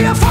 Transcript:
Bring a fire.